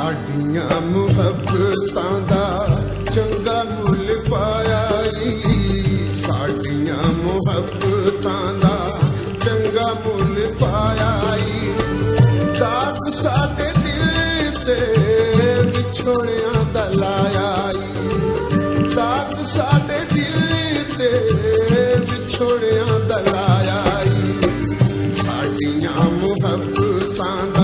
ਸਾਡੀਆਂ ਮੁਹੱਬਤਾਂ ਦਾ ਚੰਗਾ ਮੁੱਲ ਪਾਇਆ ਈ। ਸਾਡੀਆਂ ਮੁਹੱਬਤਾਂ ਦਾ ਚੰਗਾ ਮੁੱਲ ਪਾਇਆ ਈ। ਦਾਤ ਸਾਡੇ ਦਿਲ ਤੇ ਵਿਛੋੜਿਆਂ ਦਾ ਲਾਇਆ ਈ। ਦਾਤ ਸਾਡੇ ਦਿਲ ਤੇ ਵਿਛੋੜਿਆਂ ਦਾ ਲਾਇਆ ਈ। ਸਾਡੀਆਂ ਮੁਹੱਬਤਾਂ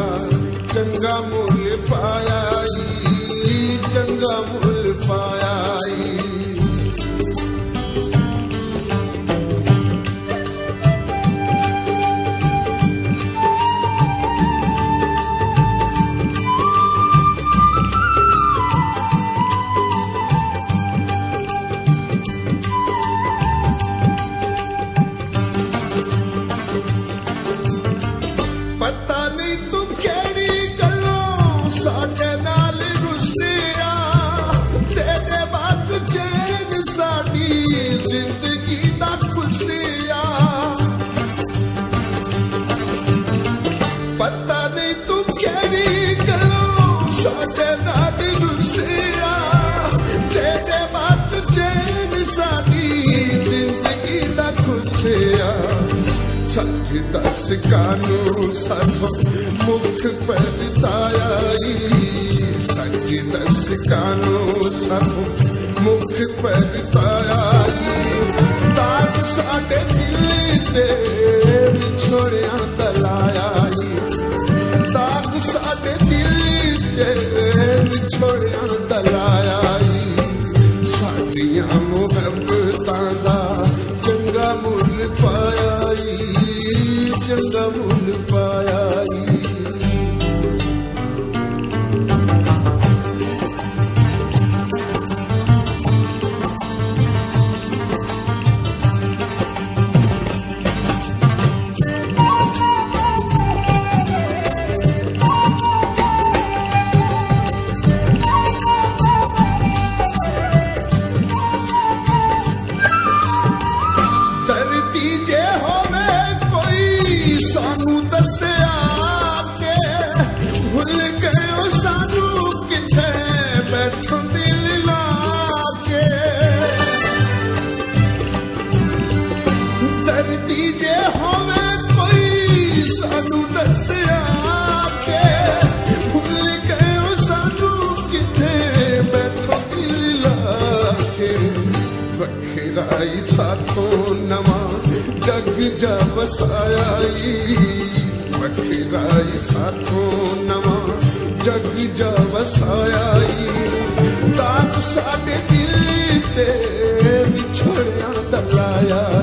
ਸੱਚ ਦੱਸ ਕਾਨੂੰ ਸਾਥੋਂ ਮੁਖ ਪਰਤਾਈ? ਸੱਚ ਦੱਸ ਕਾਨੂੰ ਸਾਥੋਂ ਮੁਖ ਪਰਤਾਈ? ਤਾਜ ਸਾਡੇ ਵਸਾਈ ਵਖਰਾਈ ਨਵਾਂ ਜਗ ਜਾ ਵਸਾਈ। ਤਾਂ ਸਾਡੇ ਦਿਲ ਤੇ ਵਿਛੜਿਆ ਦਲਾਇਆ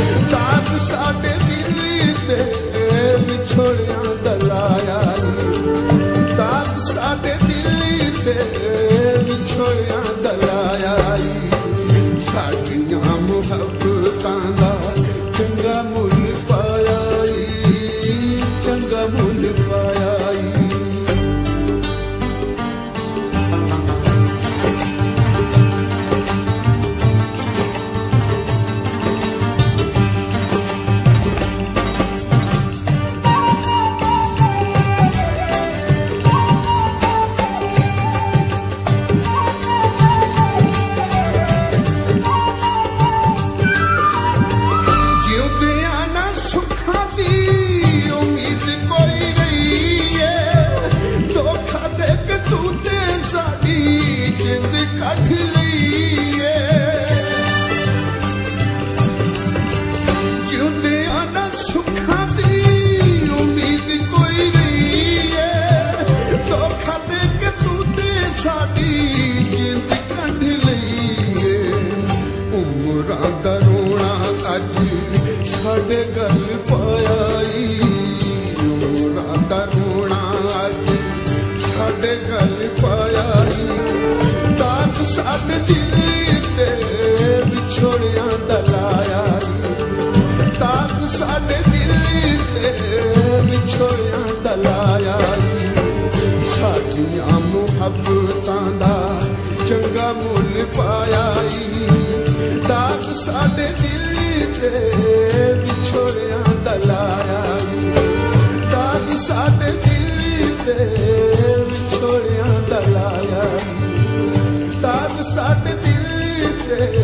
ਰੱਬ ਦਿਲ ਤੇ ਵਿਛੋੜਿਆਂ ਦਾ ਲਾਇਆ ਤਾਕ ਸਾਡੇ ਦਿਲ ਤੇ ਵਿਛੋੜਿਆਂ ਦਾ ਲਾਇਆ ਸਾਡੀਆਂ ਮੁਹੱਬਤਾਂ ਦਾ ਚੰਗਾ ਮੁੱਲ ਪਾਇਆ ਈ ਤਾਕ ਸਾਡੇ ਦਿਲ ਤੇ ਵਿਛੋੜਿਆਂ ਦਾ ਲਾਇਆ ਈ ਤਾਕ ਸਾਡੇ ਦਿਲ ਤੇ say